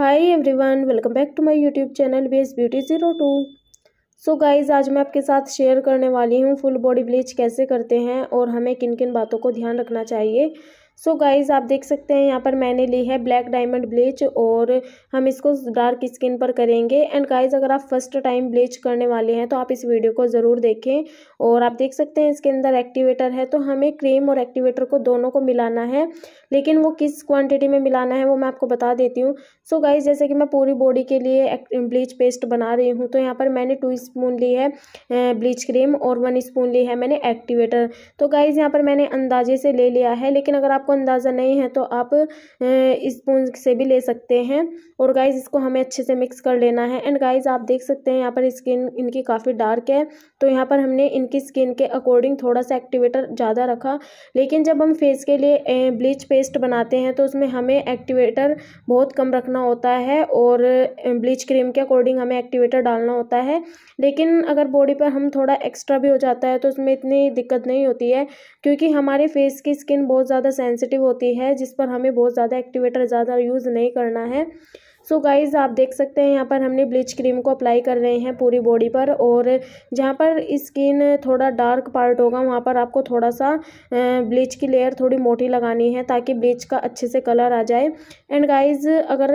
Hi everyone welcome back to my YouTube channel base beauty zero two so guys आज मैं आपके साथ share करने वाली हूँ फुल बॉडी ब्लीच कैसे करते हैं और हमें किन किन बातों को ध्यान रखना चाहिए। सो so गाइज़ आप देख सकते हैं, यहाँ पर मैंने ली है ब्लैक डायमंड ब्लीच और हम इसको डार्क स्किन पर करेंगे। एंड गाइज़ अगर आप फ़र्स्ट टाइम ब्लीच करने वाले हैं तो आप इस वीडियो को ज़रूर देखें। और आप देख सकते हैं, इसके अंदर एक्टिवेटर है तो हमें क्रीम और एक्टिवेटर को दोनों को मिलाना है। लेकिन वो किस क्वान्टिटी में मिलाना है, वो मैं आपको बता देती हूँ। सो गाइज़ जैसे कि मैं पूरी बॉडी के लिए ब्लीच पेस्ट बना रही हूँ तो यहाँ पर मैंने टू स्पून ली है ब्लीच क्रीम और वन स्पून ली है मैंने एक्टिवेटर तो गाइज़ यहाँ पर मैंने अंदाजे से ले लिया है, लेकिन अगर आपको अंदाज़ा नहीं है तो आप स्पून से भी ले सकते हैं। और गाइज़ इसको हमें अच्छे से मिक्स कर लेना है। एंड गाइज़ आप देख सकते हैं यहाँ पर स्किन इनकी काफ़ी डार्क है। तो यहाँ पर हमने इनकी स्किन के अकॉर्डिंग थोड़ा सा एक्टिवेटर ज़्यादा रखा। लेकिन जब हम फेस के लिए ब्लीच पेस्ट बनाते हैं तो उसमें हमें एक्टिवेटर बहुत कम रखना होता है। और ब्लीच क्रीम के अकॉर्डिंग हमें एक्टिवेटर डालना होता है। लेकिन अगर बॉडी पर हम थोड़ा एक्स्ट्रा भी हो जाता है तो उसमें इतनी दिक्कत नहीं होती है। क्योंकि हमारे फेस की स्किन बहुत ज़्यादा सेंसिटिव होती है, जिस पर हमें बहुत ज़्यादा एक्टिवेटर ज़्यादा यूज़ नहीं करना है। सो so गाइज़ आप देख सकते हैं, यहाँ पर हमने ब्लीच क्रीम को अप्लाई कर रहे हैं पूरी बॉडी पर और जहाँ पर स्किन थोड़ा डार्क पार्ट होगा, वहाँ पर आपको थोड़ा सा ब्लीच की लेयर थोड़ी मोटी लगानी है ताकि ब्लीच का अच्छे से कलर आ जाए। एंड गाइज़ अगर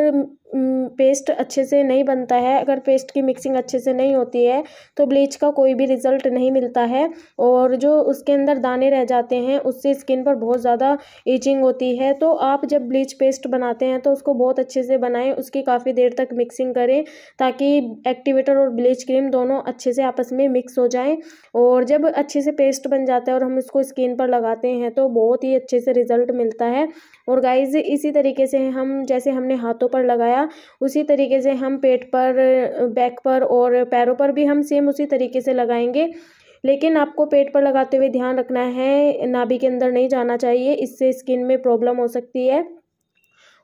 पेस्ट अच्छे से नहीं बनता है। अगर पेस्ट की मिक्सिंग अच्छे से नहीं होती है तो ब्लीच का कोई भी रिज़ल्ट नहीं मिलता है और जो उसके अंदर दाने रह जाते हैं, उससे स्किन पर बहुत ज़्यादा ईचिंग होती है। तो आप जब ब्लीच पेस्ट बनाते हैं तो उसको बहुत अच्छे से बनाएँ, उसकी काफ़ी देर तक मिक्सिंग करें, ताकि एक्टिवेटर और ब्लीच क्रीम दोनों अच्छे से आपस में मिक्स हो जाएँ। और जब अच्छे से पेस्ट बन जाता है और हम उसको स्किन पर लगाते हैं तो बहुत ही अच्छे से रिज़ल्ट मिलता है। और गाइज़ इसी तरीके से हम, जैसे हमने हाथों पर लगाया उसी तरीके से हम पेट पर, बैक पर और पैरों पर भी हम सेम उसी तरीके से लगाएँगे। लेकिन आपको पेट पर लगाते हुए ध्यान रखना है, नाभि के अंदर नहीं जाना चाहिए, इससे स्किन में प्रॉब्लम हो सकती है।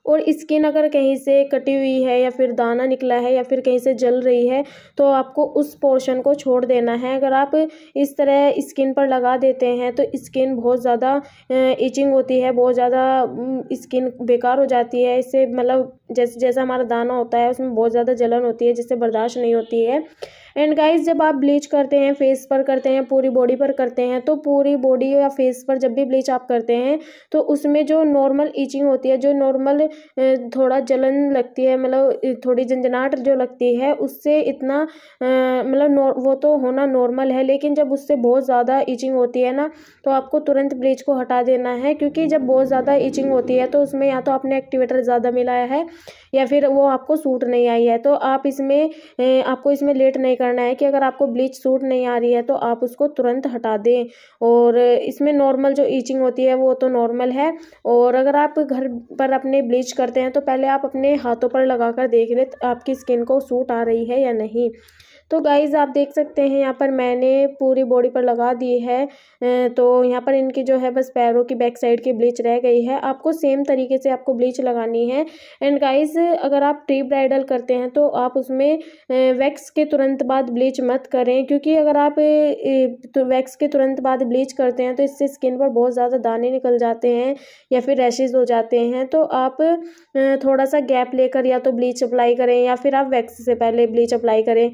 और स्किन अगर कहीं से कटी हुई है या फिर दाना निकला है या फिर कहीं से जल रही है तो आपको उस पोर्शन को छोड़ देना है। अगर आप इस तरह स्किन पर लगा देते हैं तो स्किन बहुत ज़्यादा इचिंग होती है, बहुत ज़्यादा स्किन बेकार हो जाती है। इससे मतलब जैसे, जैसा हमारा दाना होता है, उसमें बहुत ज़्यादा जलन होती है, जिससे बर्दाश्त नहीं होती है। एंड गाइस जब आप ब्लीच करते हैं फेस पर करते हैं, पूरी बॉडी पर करते हैं तो पूरी बॉडी या फेस पर जब भी ब्लीच आप करते हैं तो उसमें जो नॉर्मल ईचिंग होती है, जो नॉर्मल थोड़ा जलन लगती है मतलब थोड़ी झंझनाहट जो लगती है, उससे इतना मतलब वो तो होना नॉर्मल है, लेकिन जब उससे बहुत ज़्यादा ईचिंग होती है ना तो आपको तुरंत ब्लीच को हटा देना है, क्योंकि जब बहुत ज़्यादा ईचिंग होती है तो उसमें या तो आपने एक्टिवेटर ज़्यादा मिलाया है, या फिर वो आपको सूट नहीं आई है तो आप इसमें आपको इसमें लेट नहीं करना है कि अगर आपको ब्लीच सूट नहीं आ रही है तो आप उसको तुरंत हटा दें। और इसमें नॉर्मल जो ईचिंग होती है, वो तो नॉर्मल है। और अगर आप घर पर अपने ब्लीच करते हैं तो पहले आप अपने हाथों पर लगा कर देख लें, आपकी स्किन को सूट आ रही है या नहीं। तो गाइज़ आप देख सकते हैं, यहाँ पर मैंने पूरी बॉडी पर लगा दी है तो यहाँ पर इनकी जो है बस पैरों की बैक साइड की ब्लीच रह गई है। आपको सेम तरीके से आपको ब्लीच लगानी है। एंड गाइज़ अगर आप ट्री ब्राइडल करते हैं तो आप उसमें वैक्स के तुरंत बाद ब्लीच मत करें, क्योंकि अगर आप तो वैक्स के तुरंत बाद ब्लीच करते हैं तो इससे स्किन पर बहुत ज़्यादा दाने निकल जाते हैं या फिर रैशेज़ हो जाते हैं। तो आप थोड़ा सा गैप लेकर या तो ब्लीच अप्लाई करें या फिर आप वैक्स से पहले ब्लीच अप्लाई करें।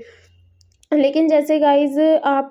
लेकिन जैसे गाइज़ आप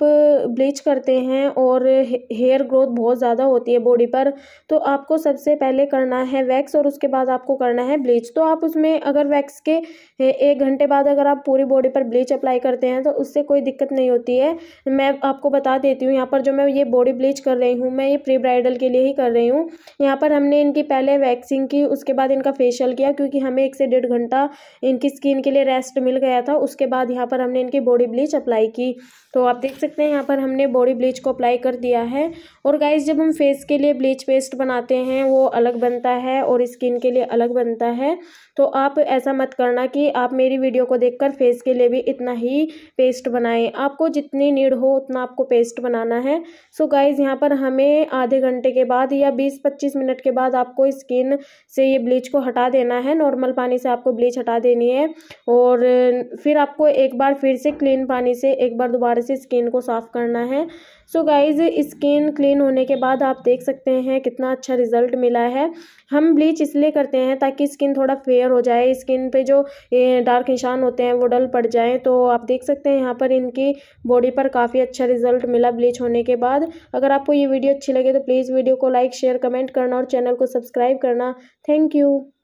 ब्लीच करते हैं और हेयर ग्रोथ बहुत ज़्यादा होती है बॉडी पर तो आपको सबसे पहले करना है वैक्स और उसके बाद आपको करना है ब्लीच तो आप उसमें अगर वैक्स के एक घंटे बाद अगर आप पूरी बॉडी पर ब्लीच अप्लाई करते हैं तो उससे कोई दिक्कत नहीं होती है। मैं आपको बता देती हूँ, यहाँ पर जो मैं ये बॉडी ब्लीच कर रही हूँ, मैं ये प्री ब्राइडल के लिए ही कर रही हूँ। यहाँ पर हमने इनकी पहले वैक्सिंग की, उसके बाद इनका फेशियल किया, क्योंकि हमें एक से डेढ़ घंटा इनकी स्किन के लिए रेस्ट मिल गया था। उसके बाद यहाँ पर हमने इनकी बॉडी ब्लीच अप्लाई की। तो आप देख सकते हैं यहाँ पर हमने बॉडी ब्लीच को अप्लाई कर दिया है। और गाइस जब हम फेस के लिए ब्लीच पेस्ट बनाते हैं, वो अलग बनता है और स्किन के लिए अलग बनता है। तो आप ऐसा मत करना कि आप मेरी वीडियो को देखकर फेस के लिए भी इतना ही पेस्ट बनाएँ। आपको जितनी नीड हो, उतना आपको पेस्ट बनाना है। सो गाइज़ यहाँ पर हमें आधे घंटे के बाद या बीस पच्चीस मिनट के बाद आपको स्किन से ये ब्लीच को हटा देना है। नॉर्मल पानी से आपको ब्लीच हटा देनी है। और फिर आपको एक बार फिर से क्लीन पानी से एक बार दोबारा से स्किन को साफ़ करना है। सो गाइज़ स्किन क्लीन होने के बाद आप देख सकते हैं कितना अच्छा रिज़ल्ट मिला है। हम ब्लीच इसलिए करते हैं ताकि स्किन थोड़ा फेयर हो जाए। स्किन पे जो डार्क निशान होते हैं, वो डल पड़ जाए। तो आप देख सकते हैं यहाँ पर इनकी बॉडी पर काफ़ी अच्छा रिज़ल्ट मिला ब्लीच होने के बाद। अगर आपको ये वीडियो अच्छी लगे तो प्लीज़ वीडियो को लाइक शेयर कमेंट करना और चैनल को सब्सक्राइब करना। Thank you